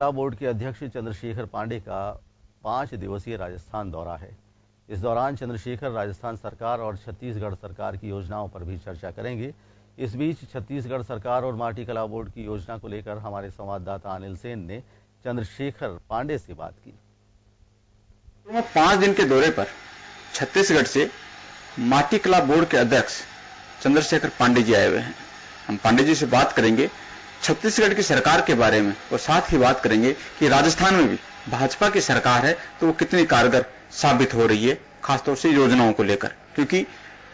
जिला बोर्ड के अध्यक्ष चंद्रशेखर पांडे का पाँच दिवसीय राजस्थान दौरा है। इस दौरान चंद्रशेखर राजस्थान सरकार और छत्तीसगढ़ सरकार की योजनाओं पर भी चर्चा करेंगे। इस बीच छत्तीसगढ़ सरकार और माटी कला बोर्ड की योजना को लेकर हमारे संवाददाता अनिल सेन ने चंद्रशेखर पांडे से बात की। पाँच दिन के दौरे पर छत्तीसगढ़ से माटी कला बोर्ड के अध्यक्ष चंद्रशेखर पांडे जी आए हुए हैं। हम पांडे जी से बात करेंगे छत्तीसगढ़ की सरकार के बारे में और साथ ही बात करेंगे कि राजस्थान में भी भाजपा की सरकार है तो वो कितनी कारगर साबित हो रही है, खासतौर से योजनाओं को लेकर। क्योंकि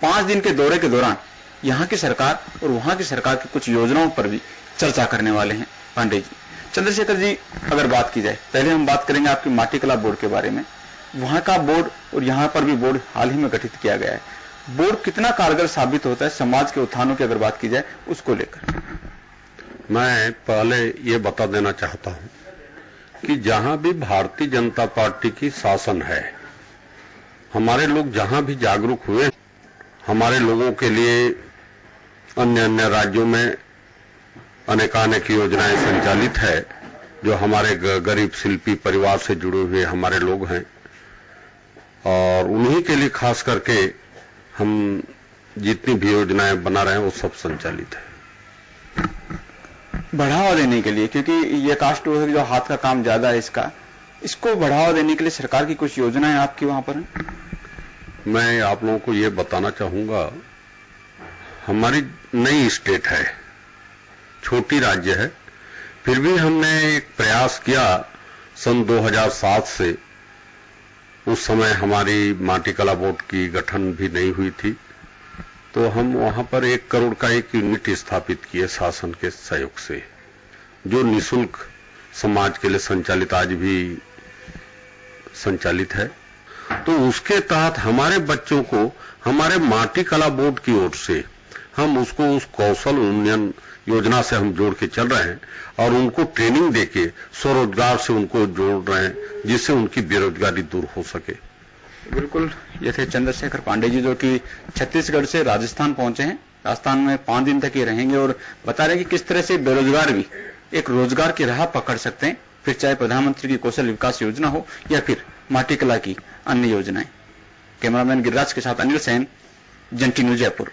पाँच दिन के दौरे के दौरान यहाँ की सरकार और वहाँ की सरकार की कुछ योजनाओं पर भी चर्चा करने वाले हैं। पांडे जी, चंद्रशेखर जी, अगर बात की जाए, पहले हम बात करेंगे आपकी माटी कला बोर्ड के बारे में। वहाँ का बोर्ड और यहाँ पर भी बोर्ड हाल ही में गठित किया गया है। बोर्ड कितना कारगर साबित होता है समाज के उत्थानों की अगर बात की जाए, उसको लेकर। मैं पहले ये बता देना चाहता हूँ कि जहाँ भी भारतीय जनता पार्टी की शासन है, हमारे लोग जहाँ भी जागरूक हुए हमारे लोगों के लिए अन्य अन्य राज्यों में अनेकानेक योजनाएँ संचालित है, जो हमारे गरीब शिल्पी परिवार से जुड़े हुए हमारे लोग हैं। और उन्हीं के लिए खास करके हम जितनी भी योजनाएँ बना रहे हैं, वो सब संचालित है। बढ़ावा देने के लिए, क्योंकि ये कास्ट वर्क जो हाथ का काम ज़्यादा है इसका, इसको बढ़ावा देने के लिए सरकार की कुछ योजनाएँ आपकी वहाँ पर है? मैं आप लोगों को ये बताना चाहूँगा, हमारी नई स्टेट है, छोटी राज्य है, फिर भी हमने एक प्रयास किया सन 2007 से, उस समय हमारी माटी कला बोर्ड की गठन भी नहीं हुई थी। तो हम वहाँ पर एक करोड़ का एक यूनिट स्थापित किए शासन के सहयोग से, जो निशुल्क समाज के लिए संचालित आज भी संचालित है। तो उसके तहत हमारे बच्चों को, हमारे माटी कला बोर्ड की ओर से हम उसको उस कौशल उन्नयन योजना से हम जोड़ के चल रहे हैं और उनको ट्रेनिंग देके स्वरोजगार से उनको जोड़ रहे हैं, जिससे उनकी बेरोजगारी दूर हो सके। बिल्कुल, ये थे चंद्रशेखर पांडे जी जो कि छत्तीसगढ़ से राजस्थान पहुँचे हैं। राजस्थान में पाँच दिन तक ये रहेंगे और बता रहे कि किस तरह से बेरोजगार भी एक रोज़गार की राह पकड़ सकते हैं। फिर चाहे प्रधानमंत्री की कौशल विकास योजना हो या फिर माटी कला की अन्य योजनाएँ। कैमरामैन गिरिराज के साथ अनिल सैन जंटी न्यूज़ जयपुर।